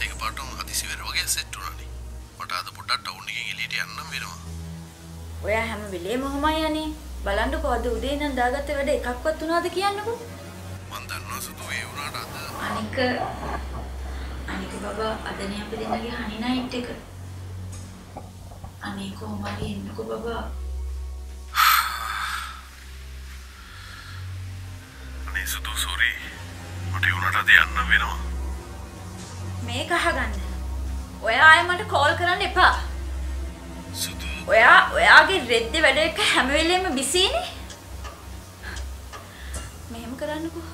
එක පාටම හදිසි වෙර වගේ සෙට් වුණානේ. මට අද පොඩ්ඩක් ටවුන් එකෙන් එළියට යන්නම් වෙනවා. ඔයා හැම වෙලේම ඔහොමයි යන්නේ. බලන්නකෝ අද උදේ ඉඳන් දාගත්ත වැඩ එකක්වත් උනාද කියන්නකෝ. මං දන්නවා සුදු ඒ වුණාට අද අනික අනික බබා අදනේ අපි දෙන්නගේ හනි නයිට් එක. අනේ කොහොම හරි එන්නකෝ බබා. අනේ සුදු සෝරි. මට වුණාට අද යන්න වෙනවා. මේක අහගන්න. ඔයා ආයෙ මට කෝල් කරන්න එපා. සුදු ඔයා ඔයාගේ රෙද්ද වැඩ එක හැම වෙලෙම බිසීනේ. මෙහෙම කරන්නකෝ.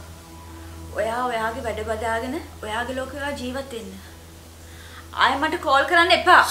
ඔයා ඔයාගේ වැඩ බදාගෙන ඔයාගේ ලෝකේ ඔයා ජීවත් වෙන්න. ආයෙ මට කෝල් කරන්න එපා.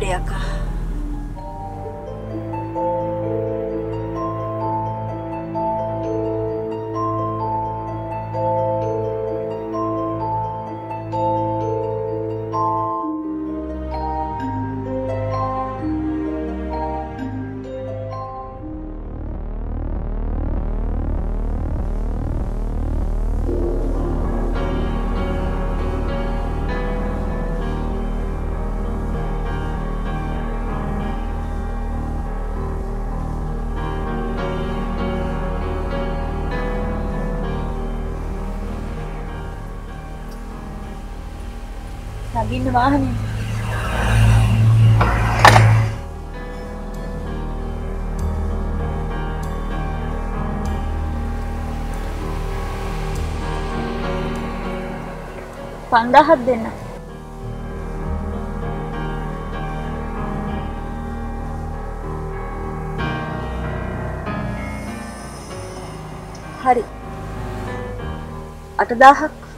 budayakah? නගින්න වාහනේ. පන්දාහක් දෙන්න. හරි. අටදාහක්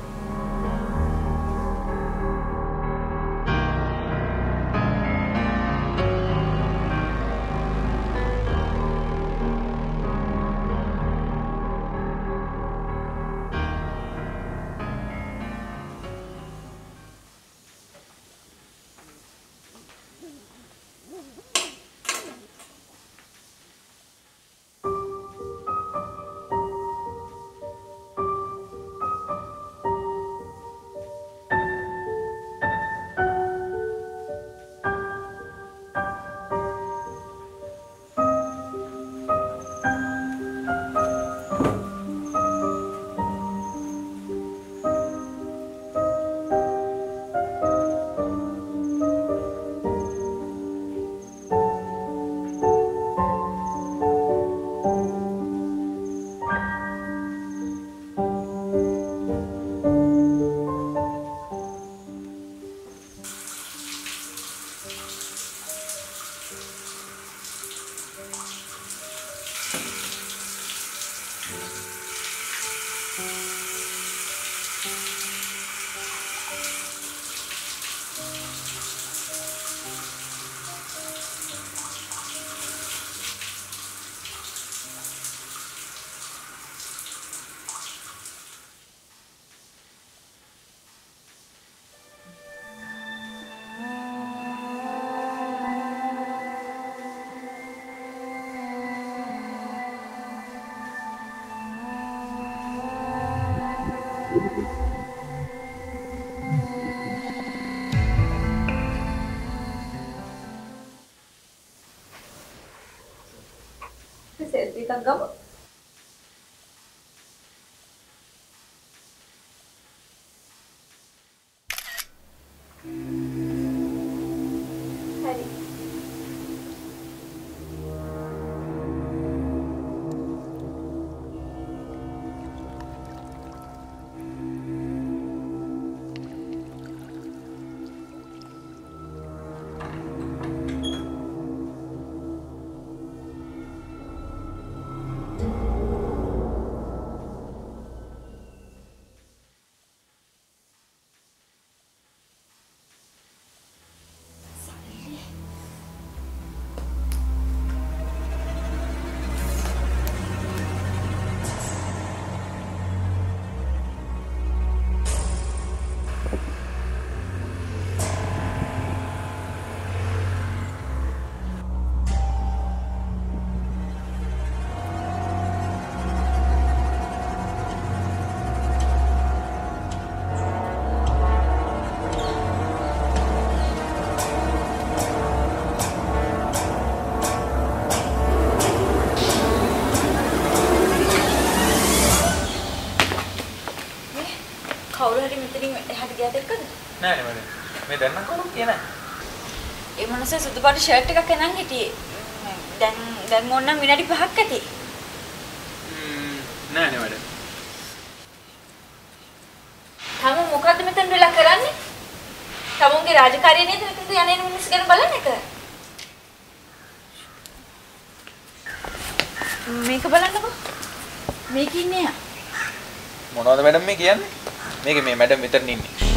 thế sẽ đi tăng tão මෙතනින් එහාට ගියාද එක්කද? නෑ නේ මඩම්. මේ දැන්න කවුරුත් කිය නෑ. ඒ මනුස්සයා සුදු පාට ෂර්ට් එකක් එනන් හිටියේ. දැන් දැන් ඕනනම් විනාඩි 5ක් ඇති. නෑ නේ මඩම්. තම මොකද්ද මෙතන වෙලා කරන්නේ? තමුන්ගේ රාජකාරිය නේද මෙතනට යන එන මිනිස්සු ගැන බලන එක? මේක බලන්නකෝ. මේක ඉන්නේ. මොනවද මැඩම් මේ කියන්නේ? මේක මේ මැඩම් මෙතන ඉන්නේ.